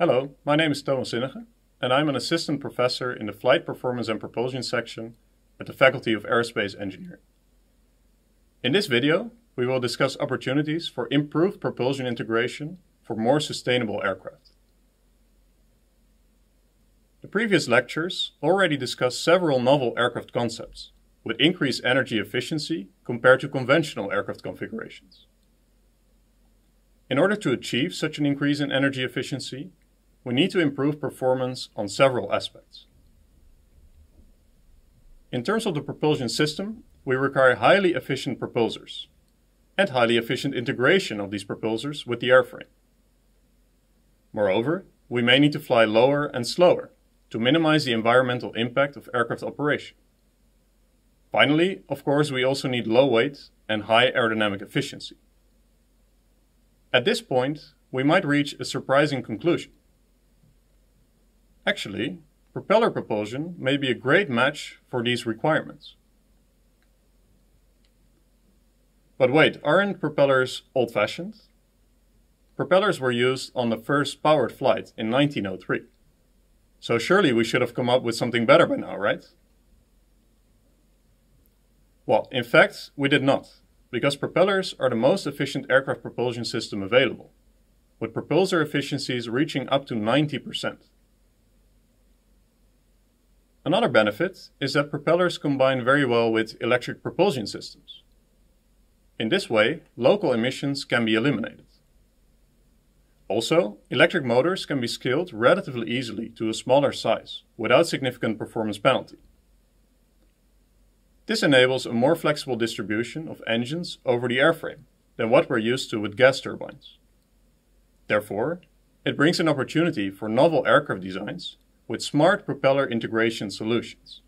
Hello, my name is Tomas Sinnige, and I'm an assistant professor in the Flight Performance and Propulsion section at the Faculty of Aerospace Engineering. In this video, we will discuss opportunities for improved propulsion integration for more sustainable aircraft. The previous lectures already discussed several novel aircraft concepts with increased energy efficiency compared to conventional aircraft configurations. In order to achieve such an increase in energy efficiency, we need to improve performance on several aspects. In terms of the propulsion system, we require highly efficient propulsors and highly efficient integration of these propulsors with the airframe. Moreover, we may need to fly lower and slower to minimize the environmental impact of aircraft operation. Finally, of course, we also need low weight and high aerodynamic efficiency. At this point, we might reach a surprising conclusion. Actually, propeller propulsion may be a great match for these requirements. But wait, aren't propellers old fashioned? Propellers were used on the first powered flight in 1903. So surely we should have come up with something better by now, right? Well, in fact, we did not, because propellers are the most efficient aircraft propulsion system available, with propulsor efficiencies reaching up to 90%. Another benefit is that propellers combine very well with electric propulsion systems. In this way, local emissions can be eliminated. Also, electric motors can be scaled relatively easily to a smaller size without significant performance penalty. This enables a more flexible distribution of engines over the airframe than what we're used to with gas turbines. Therefore, it brings an opportunity for novel aircraft designs with smart propeller integration solutions.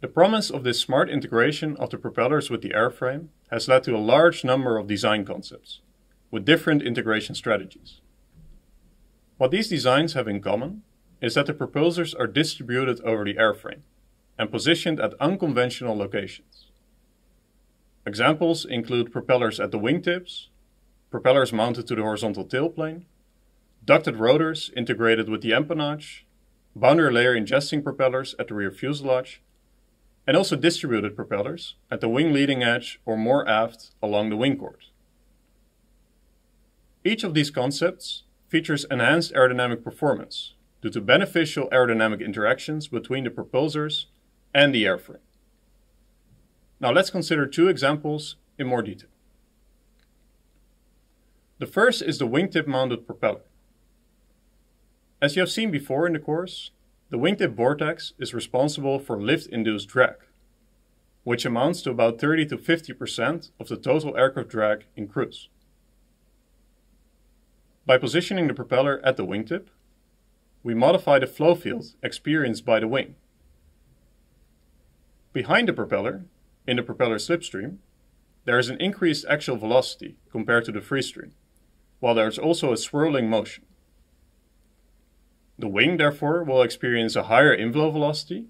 The promise of this smart integration of the propellers with the airframe has led to a large number of design concepts, with different integration strategies. What these designs have in common is that the propulsors are distributed over the airframe and positioned at unconventional locations. Examples include propellers at the wingtips, propellers mounted to the horizontal tailplane, ducted rotors integrated with the empennage, boundary layer ingesting propellers at the rear fuselage, and also distributed propellers at the wing leading edge or more aft along the wing chord. Each of these concepts features enhanced aerodynamic performance due to beneficial aerodynamic interactions between the propulsors and the airframe. Now let's consider two examples in more detail. The first is the wingtip mounted propeller. As you have seen before in the course, the wingtip vortex is responsible for lift-induced drag, which amounts to about 30 to 50% of the total aircraft drag in cruise. By positioning the propeller at the wingtip, we modify the flow field experienced by the wing. Behind the propeller, in the propeller slipstream, there is an increased axial velocity compared to the free stream, while there is also a swirling motion. The wing, therefore, will experience a higher inflow velocity,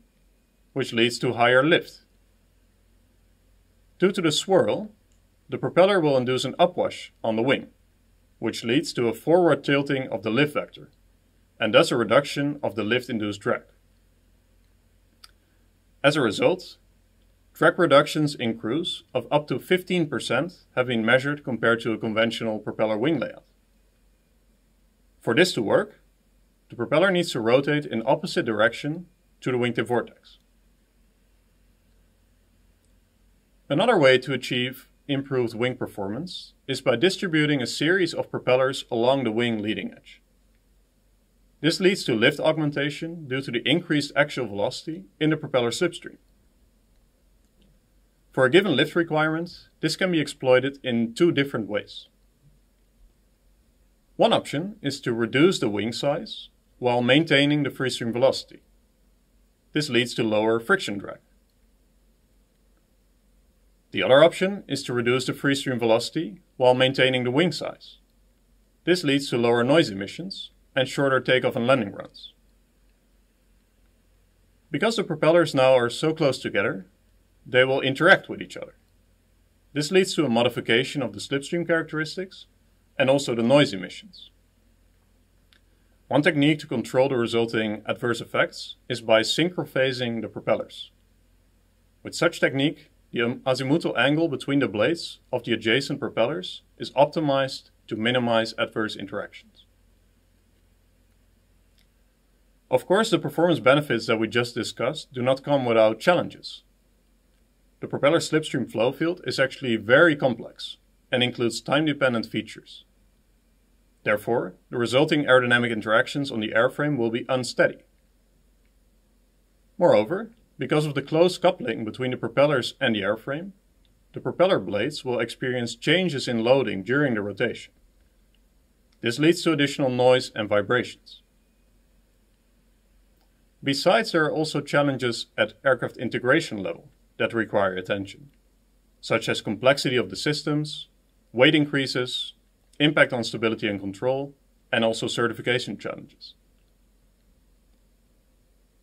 which leads to higher lift. Due to the swirl, the propeller will induce an upwash on the wing, which leads to a forward tilting of the lift vector, and thus a reduction of the lift-induced drag. As a result, drag reductions in cruise of up to 15% have been measured compared to a conventional propeller wing layout. For this to work, the propeller needs to rotate in opposite direction to the wingtip vortex. Another way to achieve improved wing performance is by distributing a series of propellers along the wing leading edge. This leads to lift augmentation due to the increased axial velocity in the propeller slipstream. For a given lift requirement, this can be exploited in two different ways. One option is to reduce the wing size while maintaining the freestream velocity. This leads to lower friction drag. The other option is to reduce the freestream velocity while maintaining the wing size. This leads to lower noise emissions and shorter takeoff and landing runs. Because the propellers now are so close together, they will interact with each other. This leads to a modification of the slipstream characteristics and also the noise emissions. One technique to control the resulting adverse effects is by synchrophasing the propellers. With such technique, the azimuthal angle between the blades of the adjacent propellers is optimized to minimize adverse interactions. Of course, the performance benefits that we just discussed do not come without challenges. The propeller slipstream flow field is actually very complex and includes time-dependent features. Therefore, the resulting aerodynamic interactions on the airframe will be unsteady. Moreover, because of the close coupling between the propellers and the airframe, the propeller blades will experience changes in loading during the rotation. This leads to additional noise and vibrations. Besides, there are also challenges at aircraft integration level that require attention, such as complexity of the systems, weight increases, impact on stability and control, and also certification challenges.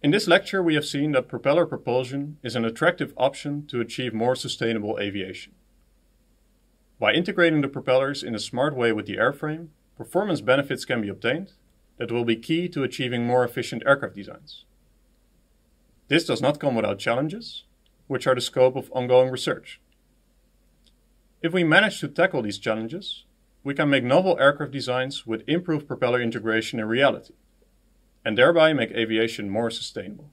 In this lecture, we have seen that propeller propulsion is an attractive option to achieve more sustainable aviation. By integrating the propellers in a smart way with the airframe, performance benefits can be obtained that will be key to achieving more efficient aircraft designs. This does not come without challenges, which are the scope of ongoing research. If we manage to tackle these challenges, we can make novel aircraft designs with improved propeller integration in reality, and thereby make aviation more sustainable.